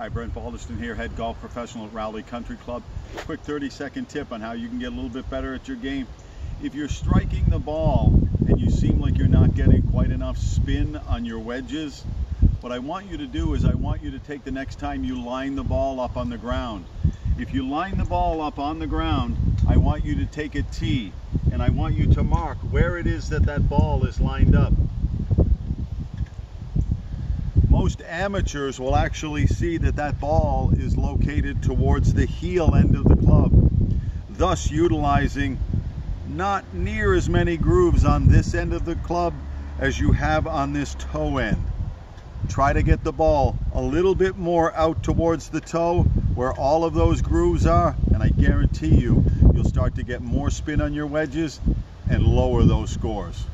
Hi, Brent Balderston here, head golf professional at Rowley Country Club. Quick 30 second tip on how you can get a little bit better at your game. If you're striking the ball and you seem like you're not getting quite enough spin on your wedges, what I want you to do is I want you to take the next time you line the ball up on the ground. If you line the ball up on the ground, I want you to take a tee and I want you to mark where it is that that ball is lined up most amateurs will actually see that that ball is located towards the heel end of the club, thus utilizing not near as many grooves on this end of the club as you have on this toe end. Try to get the ball a little bit more out towards the toe where all of those grooves are, and I guarantee you, you'll start to get more spin on your wedges and lower those scores.